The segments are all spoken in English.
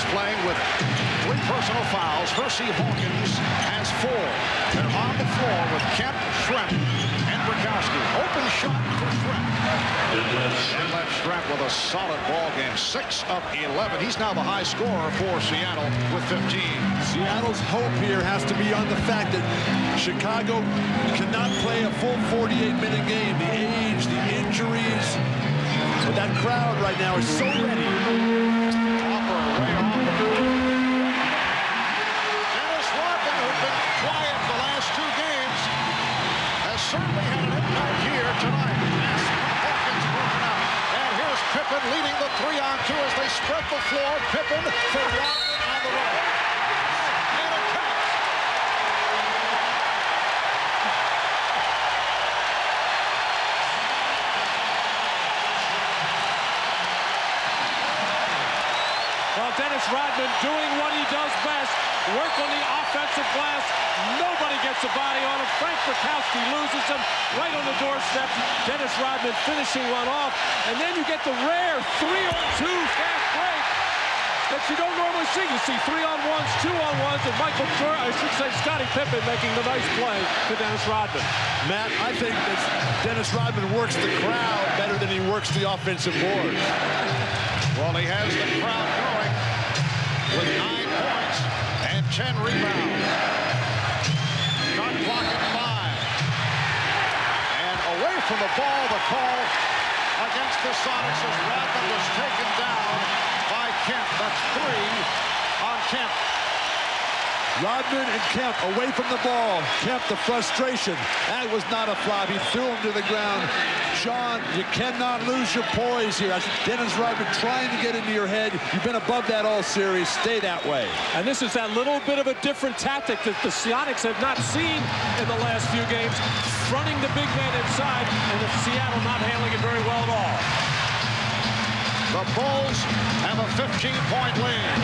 is playing with three personal fouls. Hersey Hawkins has four. They're on the floor with Kemp, Schrempf, and Brickowski. Open shot for Schrempf. And left Schrempf with a solid ball game. Six of 11. He's now the high scorer for Seattle with 15. Seattle's hope here has to be on the fact that Chicago cannot play a full 48-minute game. The age, the injuries. But that crowd right now is so ready. Harper way off. Dennis Rodman, who's been quiet the last two games, has certainly had an impact here tonight. Out. And here's Pippen leading the three-on-two as they spread the floor. Pippen for Rodman on the right. And it counts. Well, Dennis Rodman doing what he does best, work on the offensive glass. Nobody gets a body on him. Frank Brickowski loses him right on the doorstep. Dennis Rodman finishing one off. And then you get the rare three-on-two fast break that you don't normally see. You see three-on-ones, two-on-ones, and Michael Jordan, I should say Scottie Pippen making the nice play to Dennis Rodman. Matt, I think that Dennis Rodman works the crowd better than he works the offensive board. Well, he has the crowd going with nine points and 10 rebounds. At five. And away from the ball, the call against the Sonics as Rodman was taken down by Kemp. That's three on Kemp. Rodman and Kemp away from the ball. Kemp, the frustration. That was not a flop. He threw him to the ground. Shawn, you cannot lose your poise here. That's Dennis Rodman trying to get into your head. You've been above that all series. Stay that way. And this is that little bit of a different tactic that the Sonics have not seen in the last few games, fronting the big man inside, and the Seattle not handling it very well at all. The Bulls have a 15-point lead.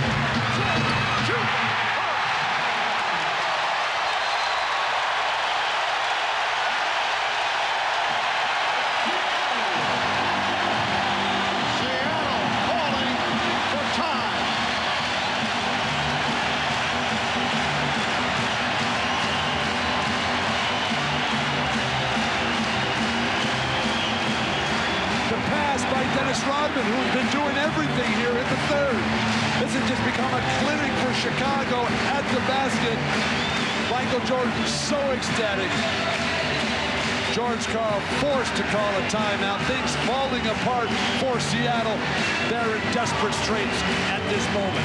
Rodman, who's been doing everything here in the third. This has just become a clinic for Chicago at the basket. Michael Jordan so ecstatic. George Karl forced to call a timeout. Things falling apart for Seattle. They're in desperate straits at this moment.